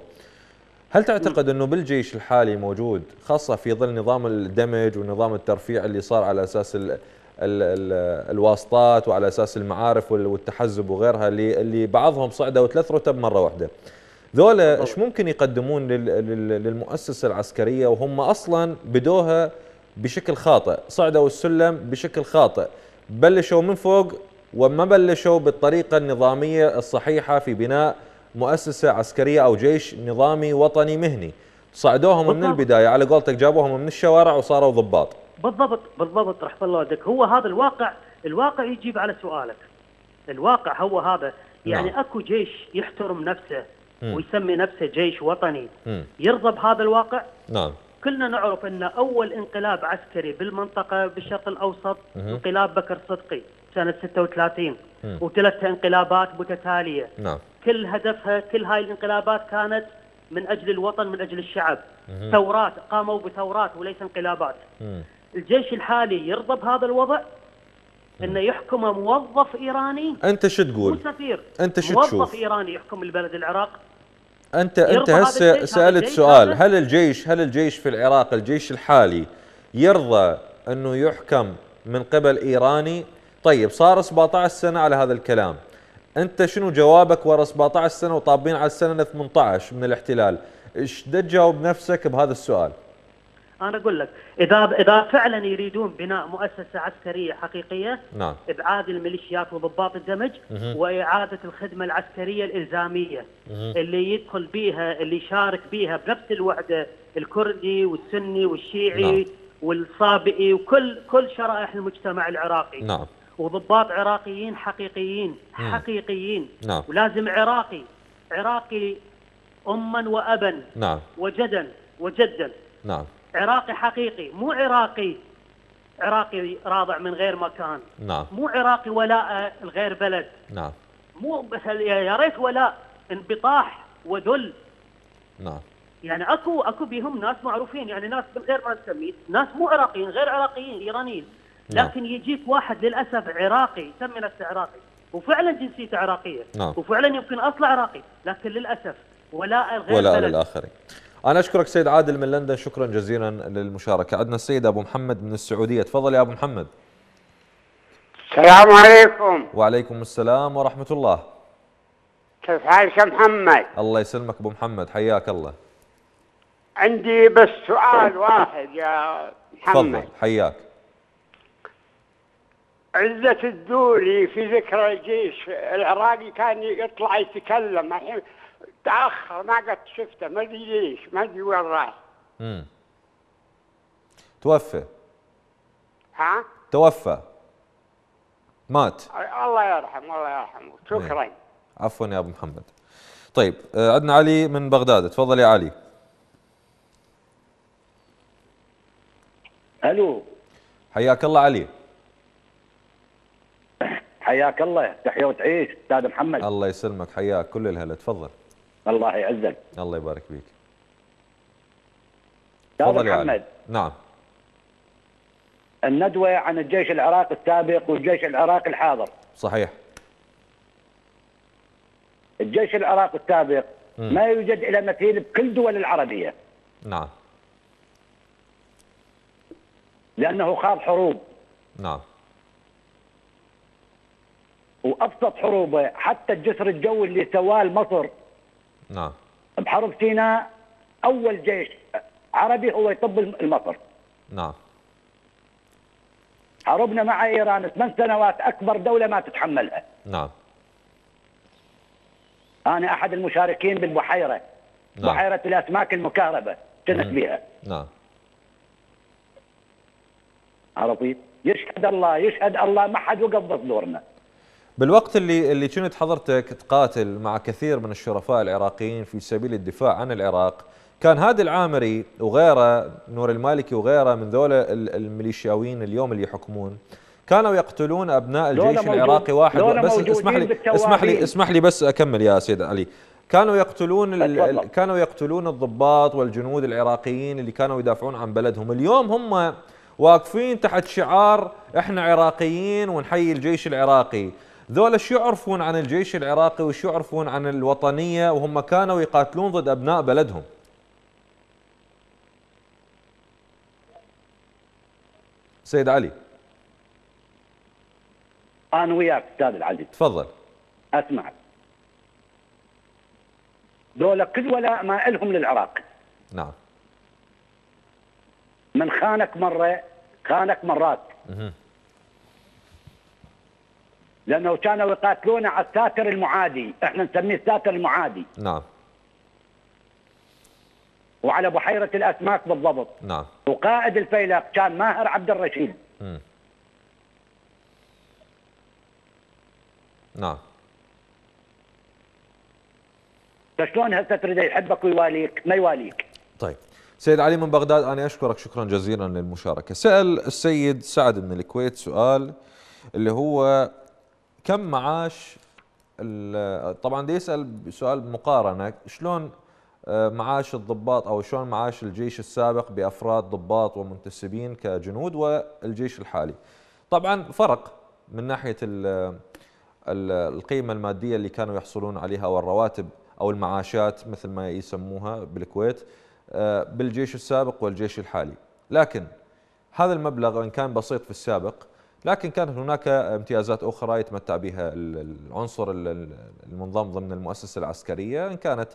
هل تعتقد إنه بالجيش الحالي موجود خاصة في ظل نظام الدمج ونظام الترفيع اللي صار على أساس الواسطات وعلى أساس المعارف وال- والتحزب وغيرها اللي اللي بعضهم صعدوا ثلاث رتب مرة واحدة. ذولا إيش ممكن يقدمون لل- لل- للمؤسسة العسكرية وهم أصلا بدوها بشكل خاطئ؟ صعدوا السلم بشكل خاطئ. بلشوا من فوق وما بلشوا بالطريقة النظامية الصحيحة في بناء مؤسسة عسكرية أو جيش نظامي وطني مهني. صعدوهم من. البداية على قولتك جابوهم من الشوارع وصاروا ضباط. بالضبط بالضبط رحمة الله والدك هو هذا الواقع الواقع يجيب على سؤالك الواقع هو هذا يعني نعم. أكو جيش يحترم نفسه مم. ويسمي نفسه جيش وطني مم. يرضى بهذا الواقع نعم كلنا نعرف أن أول انقلاب عسكري بالمنطقة بالشرق الأوسط مهم. انقلاب بكر صدقي سنة 36 مم. وثلاث انقلابات متتالية نعم كل هدفها كل هاي الانقلابات كانت من أجل الوطن من أجل الشعب مهم. ثورات قاموا بثورات وليس انقلابات مم. الجيش الحالي يرضى بهذا الوضع؟ إنه يحكم موظف إيراني؟ أنت شو تقول؟ سفير. أنت شو موظف تشوف؟ إيراني يحكم البلد العراق. انت أنت هسه؟ سألت سؤال؟ هل الجيش هل الجيش في العراق الجيش الحالي يرضى إنه يحكم من قبل إيراني؟ طيب صار 17 سنة على هذا الكلام. أنت شنو جوابك ورا 17 سنة وطابين على السنة 18 من الاحتلال؟ إيش تجاوب نفسك بهذا السؤال؟ أنا أقول لك إذا إذا فعلا يريدون بناء مؤسسة عسكرية حقيقية نعم إبعاد الميليشيات وضباط الدمج مهم. وإعادة الخدمة العسكرية الإلزامية مهم. اللي يدخل بيها اللي يشارك بيها بنفس الوحدة الكردي والسني والشيعي نعم. والصابئي وكل كل شرائح المجتمع العراقي نعم وضباط عراقيين حقيقيين مم. حقيقيين نعم. ولازم عراقي عراقي اما وابا نعم وجدا وجدا نعم عراقي حقيقي مو عراقي عراقي راضع من غير مكان. نعم. مو عراقي ولاء الغير بلد. نعم. مو بس يا ريت ولاء انبطاح وذل. نعم. يعني اكو أكو بهم ناس معروفين يعني ناس من غير ما نسميه ناس مو عراقيين غير عراقيين إيرانيين. نعم. لكن يجيك واحد للأسف عراقي يسمي نفسه عراقي وفعلا جنسيته عراقية. نعم. وفعلا يمكن أصله عراقي لكن للأسف ولاء الغير ولا بلد. للآخرين. أنا أشكرك سيد عادل من لندن شكرا جزيلا للمشاركة. عندنا السيد أبو محمد من السعودية. تفضل يا أبو محمد. السلام عليكم. وعليكم السلام ورحمة الله. كيف حالك يا محمد؟ الله يسلمك أبو محمد. حياك الله. عندي بس سؤال واحد يا محمد. تفضل. حياك. عزة الدولي في ذكرى الجيش العراقي كان يطلع يتكلم. الحين تأخر ما قد شفته ما أدري ليش ما أدري وين راح. امم توفى. ها؟ توفى. مات. الله يرحمه الله يرحمه. شكرا. عفوا يا أبو محمد. طيب آه، عندنا علي من بغداد. تفضل يا علي. ألو. حياك الله علي. حياك الله. تحيا وتعيش أستاذ محمد. الله يسلمك حياك كل الهلا. تفضل. الله يعزك. الله يبارك فيك. تفضل محمد. نعم. الندوة عن الجيش العراقي السابق والجيش العراقي الحاضر. صحيح. الجيش العراقي السابق. ما يوجد إلى مثيل بكل دول العربية. نعم. لأنه خاض حروب. نعم. وأبسط حروبه حتى الجسر الجوي اللي سواه مصر نعم. بحرب سيناء أول جيش عربي هو يطب المصر نعم. حاربنا مع إيران ثمان سنوات أكبر دولة ما تتحملها. نعم. أنا أحد المشاركين بالبحيرة. نعم. بحيرة الأسماك المكهربة. كنت. بها. نعم. عرفت يشهد الله يشهد الله ما حد وقف بصدورنا. بالوقت اللي اللي كنت حضرتك تقاتل مع كثير من الشرفاء العراقيين في سبيل الدفاع عن العراق. كان هادي العامري وغيره نور المالكي وغيره من ذولا ال- الميليشياويين اليوم اللي يحكمون كانوا يقتلون أبناء الجيش العراقي واحد. بس اسمح لي. اسمح لي اسمح لي بس أكمل يا سيد علي. كانوا يقتلون. ال- كانوا يقتلون الضباط والجنود العراقيين اللي كانوا يدافعون عن بلدهم. اليوم هم واقفين تحت شعار إحنا عراقيين ونحيي الجيش العراقي. ذولا شو يعرفون عن الجيش العراقي وشو يعرفون عن الوطنية وهم كانوا يقاتلون ضد أبناء بلدهم؟ سيد علي. أنا وياك أستاذ العزيز. تفضل. أسمع. دول كل ولاء ما إلهم للعراق. نعم. من خانك مرة خانك مرات. لأنه كانوا يقاتلون على الساتر المعادي. إحنا نسميه الساتر المعادي. نعم. وعلى بحيرة الأسماك بالضبط. نعم. وقائد الفيلق كان ماهر عبد الرشيد. مم. نعم. فشلون هسه تريد يحبك ويواليك؟ ما يواليك. طيب. سيد علي من بغداد أنا أشكرك شكرا جزيلا للمشاركة. سأل السيد سعد من الكويت سؤال اللي هو كم معاش طبعا دي يسأل سؤال مقارنة شلون آه، معاش الضباط أو شلون معاش الجيش السابق بأفراد ضباط ومنتسبين كجنود والجيش الحالي؟ طبعا فرق من ناحية ال- ال- القيمة المادية اللي كانوا يحصلون عليها والرواتب أو المعاشات مثل ما يسموها بالكويت آه، بالجيش السابق والجيش الحالي. لكن هذا المبلغ وإن كان بسيط في السابق لكن كانت هناك امتيازات أخرى يتمتع بها ال- العنصر ال- ال- المنضم ضمن المؤسسة العسكرية إن كانت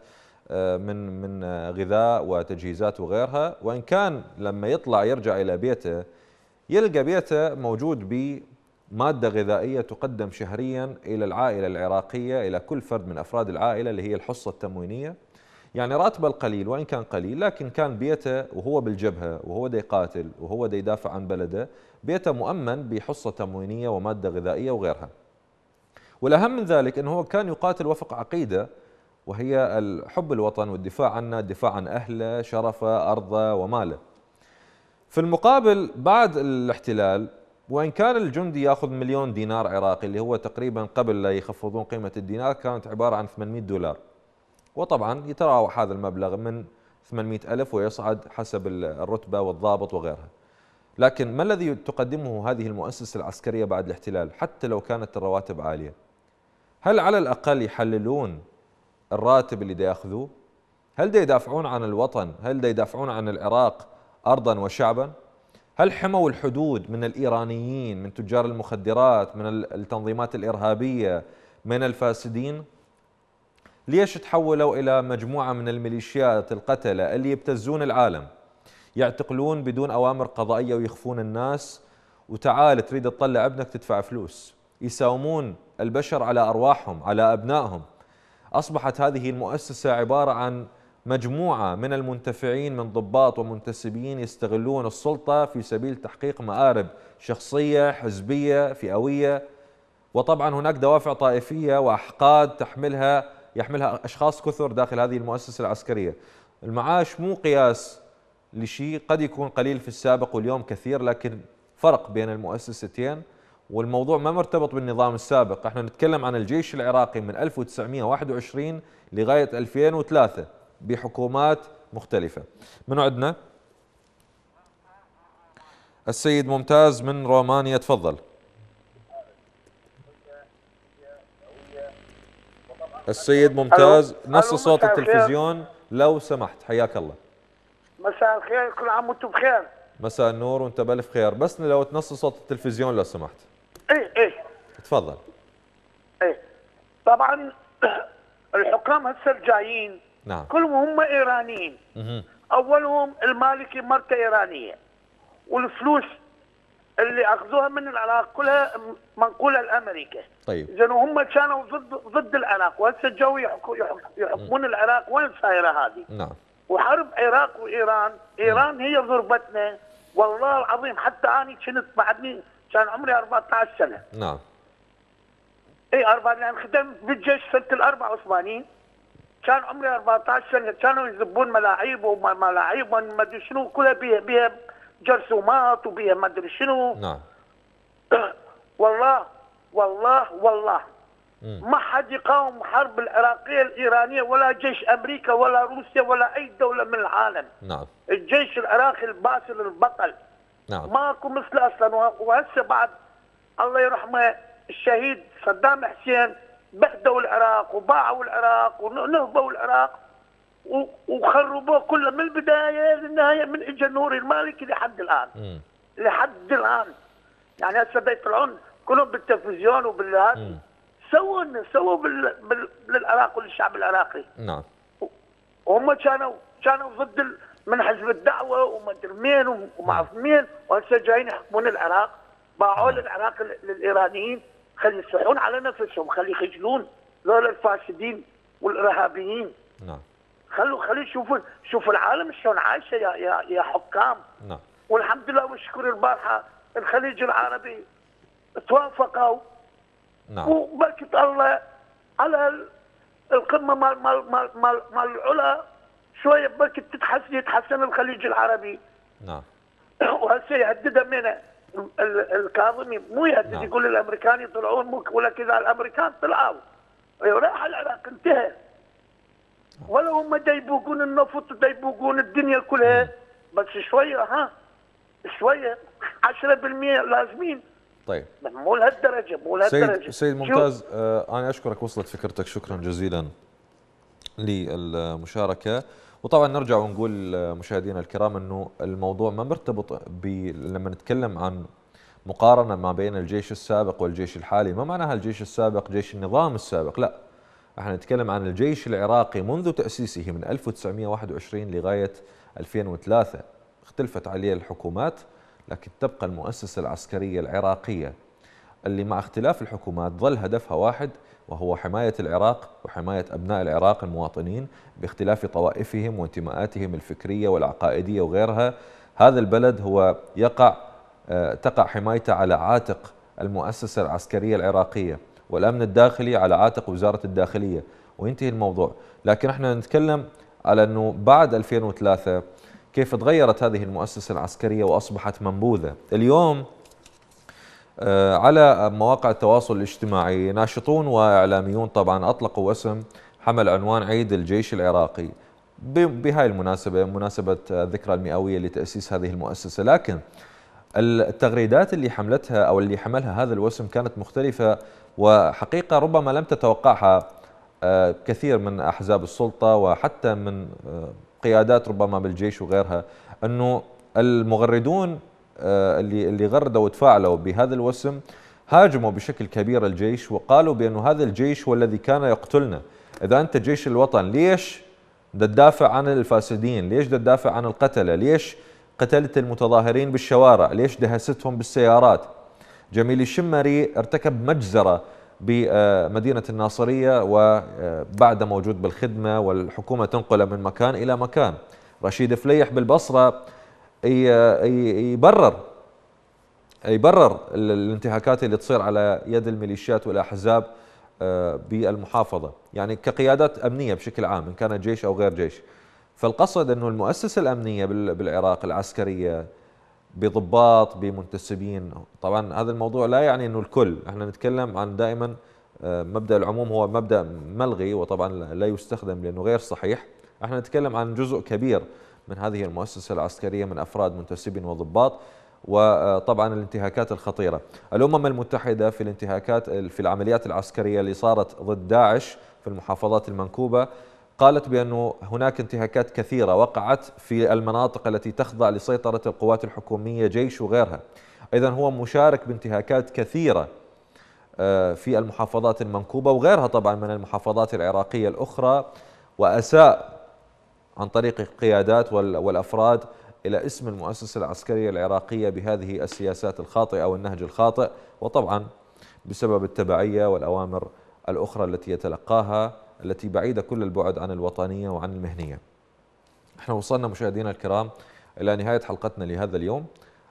آه، من من آه، غذاء وتجهيزات وغيرها وإن كان لما يطلع يرجع إلى بيته يلقى بيته موجود بمادة غذائية تقدم شهريا إلى العائلة العراقية إلى كل فرد من أفراد العائلة اللي هي الحصة التموينية. يعني راتبه القليل وإن كان قليل لكن كان بيته وهو بالجبهة وهو دا يقاتل وهو دا يدافع عن بلده بيته مؤمن بحصة تموينية ومادة غذائية وغيرها. والأهم من ذلك أنه هو كان يقاتل وفق عقيدة وهي حب الوطن والدفاع عنه الدفاع عن أهله شرفه أرضه وماله. في المقابل بعد الاحتلال وإن كان الجندي يأخذ مليون دينار عراقي اللي هو تقريبا قبل لا يخفضون قيمة الدينار كانت عبارة عن 800 دولار. وطبعا يتراوح هذا المبلغ من 800 ألف ويصعد حسب الرتبة والضابط وغيرها. لكن ما الذي تقدمه هذه المؤسسة العسكرية بعد الاحتلال حتى لو كانت الرواتب عالية؟ هل على الأقل يحللون الراتب اللي دا يأخذوه؟ هل دا يدافعون عن الوطن؟ هل دا يدافعون عن العراق أرضا وشعبا؟ هل حموا الحدود من الإيرانيين من تجار المخدرات من التنظيمات الإرهابية من الفاسدين؟ ليش تحولوا إلى مجموعة من الميليشيات القتلة اللي يبتزون العالم؟ يعتقلون بدون أوامر قضائية ويخفون الناس. وتعال تريد تطلع ابنك تدفع فلوس. يساومون البشر على أرواحهم على أبنائهم. أصبحت هذه المؤسسة عبارة عن مجموعة من المنتفعين من ضباط ومنتسبين يستغلون السلطة في سبيل تحقيق مآرب شخصية حزبية فئوية. وطبعا هناك دوافع طائفية وأحقاد تحملها يحملها أشخاص كثر داخل هذه المؤسسة العسكرية. المعاش مو قياس لشيء قد يكون قليل في السابق واليوم كثير لكن فرق بين المؤسستين والموضوع ما مرتبط بالنظام السابق. إحنا نتكلم عن الجيش العراقي من 1921 لغاية 2003 بحكومات مختلفة. من عندنا السيد ممتاز من رومانيا تفضل. السيد ممتاز نص صوت التلفزيون لو سمحت. حياك الله. مساء الخير كل عام وأنتم بخير. مساء النور وانت بألف خير. بس لو تنص صوت التلفزيون لو سمحت. إيه إيه. تفضل. إيه. طبعا الحكام هسه الجايين. نعم. كلهم هم إيرانيين. مه. أولهم المالكي مرته إيرانية. والفلوس اللي أخذوها من العراق كلها منقولة لأمريكا. طيب. اذا هم كانوا ضد ضد العراق. وهسه جو يحكمون العراق. وين صايره هذه؟ نعم. وحرب عراق وإيران، إيران هي ضربتنا والله العظيم حتى أنا كنت بعدني كان عمري 14 سنة، نعم. إي 4 لأن خدمت بالجيش سنة ال 84 كان عمري 14 سنة. كانوا يذبون ملاعيب وملاعيب وما أدري شنو كلها بيها بيها جرثومات وبيها ما أدري شنو. نعم. والله والله والله. ما حد يقاوم حرب العراقية الإيرانية ولا جيش أمريكا ولا روسيا ولا أي دولة من العالم. نعم. الجيش العراقي الباسل البطل. نعم. ماكو مثله أصلا. وه- وهسه بعد الله يرحمه الشهيد صدام حسين بهدوا العراق وباعوا العراق ونهبوا العراق وخربوه كله. من البداية للنهاية من اجى نور المالكي لحد الآن. مم. لحد الآن. يعني هسه بيطلعون كلهم بالتلفزيون وبالهات مم. سووا سووا بال... بال... للعراق وللشعب العراقي. نعم. وهم كانوا كانوا ضد ال... من حزب الدعوة وما أدري مين وما أعرف مين وهسه جايين يحكمون العراق. باعوا للعراق لل- للإيرانيين. خلي يصيحون على نفسهم خلي يخجلون. ذول الفاسدين والإرهابيين. نعم. خلوا خلي يشوفوا شوفوا العالم شلون عايشه يا يا يا حكام. نعم. والحمد لله والشكر البارحة الخليج العربي توافقوا. نعم. وبركة الله على ال- القمة مال مال مال مال, مال العلا شوية بركة تتحسن يتحسن الخليج العربي. نعم. وهسه يهددها من ال- ال- الكاظمي مو يهدد نعم. يقول الأمريكان يطلعون مو ولا كذا الأمريكان طلعوا. أيوة، راح العراق انتهى. ولا هم يبوقون النفط ودا يبوقون الدنيا كلها. بس شوية ها شوية 10% لازمين. طيب. مو لهالدرجة مو لهالدرجة. سيد ممتاز آه أنا أشكرك وصلت فكرتك. شكرا جزيلا للمشاركة. وطبعا نرجع ونقول مشاهدينا الكرام إنه الموضوع ما مرتبط ب لما نتكلم عن مقارنة ما بين الجيش السابق والجيش الحالي ما معناها الجيش السابق جيش النظام السابق؟ لا إحنا نتكلم عن الجيش العراقي منذ تأسيسه من 1921 لغاية 2003 اختلفت عليه الحكومات لكن تبقى المؤسسة العسكرية العراقية اللي مع اختلاف الحكومات ظل هدفها واحد وهو حماية العراق وحماية أبناء العراق المواطنين باختلاف طوائفهم وانتماءاتهم الفكرية والعقائدية وغيرها. هذا البلد هو يقع آه، تقع حمايته على عاتق المؤسسة العسكرية العراقية والأمن الداخلي على عاتق وزارة الداخلية وينتهي الموضوع. لكن إحنا نتكلم على أنه بعد 2003 كيف تغيرت هذه المؤسسة العسكرية وأصبحت منبوذة. اليوم آه، على مواقع التواصل الاجتماعي ناشطون وإعلاميون طبعا أطلقوا اسم حمل عنوان عيد الجيش العراقي. بهاي المناسبة مناسبة الذكرى المئوية لتأسيس هذه المؤسسة. لكن التغريدات اللي حملتها أو اللي حملها هذا الوسم كانت مختلفة وحقيقة ربما لم تتوقعها آه، كثير من أحزاب السلطة وحتى من آه، قيادات ربما بالجيش وغيرها أنه المغردون آه، اللي اللي غردوا وتفاعلوا بهذا الوسم هاجموا بشكل كبير الجيش وقالوا بأن هذا الجيش هو الذي كان يقتلنا. إذا أنت جيش الوطن ليش تدافع عن الفاسدين؟ ليش تدافع عن القتلة؟ ليش قتلت المتظاهرين بالشوارع؟ ليش دهستهم بالسيارات؟ جميل الشمري ارتكب مجزرة بمدينة الناصرية وبعد موجود بالخدمة والحكومة تنقله من مكان إلى مكان. رشيد فليح بالبصرة يبرر يبرر الانتهاكات اللي تصير على يد الميليشيات والأحزاب آه، بالمحافظة. يعني كقيادات أمنية بشكل عام إن كانت جيش أو غير جيش. فالقصد أنه المؤسسة الأمنية بالعراق العسكرية بضباط بمنتسبين. طبعا هذا الموضوع لا يعني أنه الكل. إحنا نتكلم عن دائما آه، مبدأ العموم هو مبدأ ملغي وطبعا لا يستخدم لأنه غير صحيح. إحنا نتكلم عن جزء كبير من هذه المؤسسة العسكرية من أفراد منتسبين وضباط وطبعا الانتهاكات الخطيرة. الأمم المتحدة في الانتهاكات في العمليات العسكرية اللي صارت ضد داعش في المحافظات المنكوبة قالت بأنه هناك انتهاكات كثيرة وقعت في المناطق التي تخضع لسيطرة القوات الحكومية جيش وغيرها. إذا هو مشارك بانتهاكات كثيرة آه، في المحافظات المنكوبة وغيرها طبعا من المحافظات العراقية الأخرى وأساء عن طريق القيادات والأفراد إلى اسم المؤسسة العسكرية العراقية بهذه السياسات الخاطئة والنهج الخاطئ وطبعا بسبب التبعية والأوامر الأخرى التي يتلقاها. التي بعيدة كل البعد عن الوطنية وعن المهنية. إحنا وصلنا مشاهدينا الكرام إلى نهاية حلقتنا لهذا اليوم.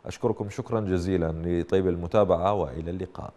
أشكركم شكرا جزيلا لطيب المتابعة وإلى اللقاء.